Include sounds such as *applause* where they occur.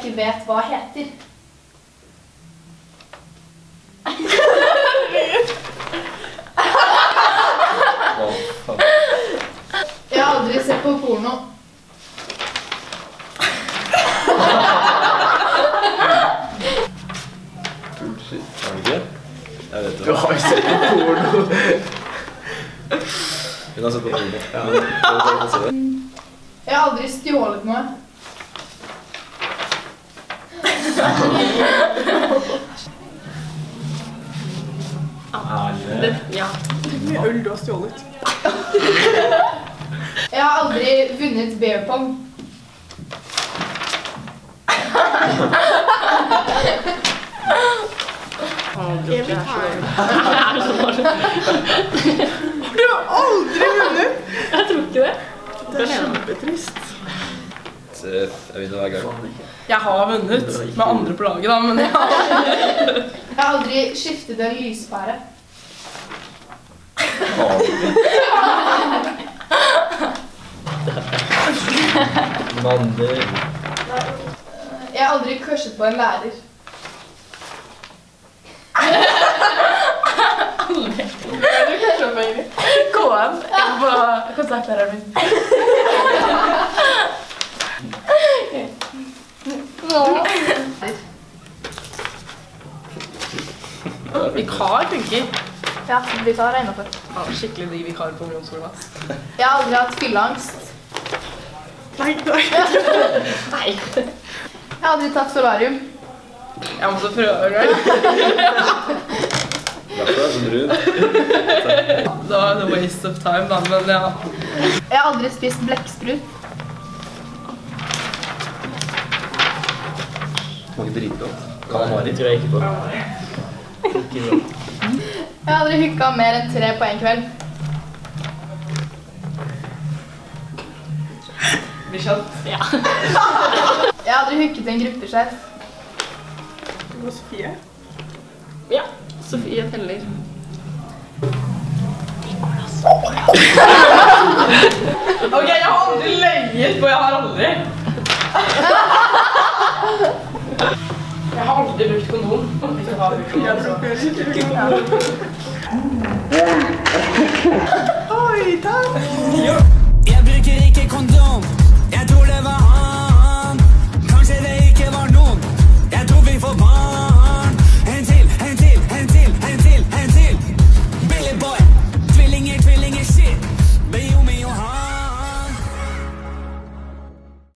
ikke vet hva heter. Jeg har aldri sett på porno. Bullshit. Har du ikke? Jeg vet Du har jo sett på porno. Hun har sett på porno. Ja. Det. Jeg har aldri stjålet noe. Det, ja. Mye øl du har stjålet? Jeg har aldri vunnet beer pong. Evig time. Det? Du har aldri vunnet! Jeg tror ikke det. Det er kjempetrist. Jeg vinner hver gang. Jeg har vunnet med andre på laget, da, men jeg har Jeg har aldri skiftet en lyspære. Mandig. Jeg har aldri crushet på en lærer. KM *laughs* på konsertlæreren min. Vikar funker. Ja, vikar er innafor. Ja, skikkelig digg vikar på ungdomsskolen. Jeg har aldri hatt fylleangst. Nei, nei. *laughs* Nei. Jeg har aldri tatt solarium. Jeg måtte prøve en gang. *laughs* Derfor er jeg så brun. *laughs* Det var en waste of time, da, men ja. Jeg har aldri spist blekksprut. Smaker dritgodt. Kalamari tror jeg ikke på. Ikke. Jeg hadde hooka mer enn tre på en kveld. Blir skjønt. Ja. *laughs* Jeg hadde hooket en gruppesjef. Og Sofie. ja. Sofie teller. *laughs* Ok, jeg har aldri løyet, for jeg har aldri. Il a bloqué. Oh, il est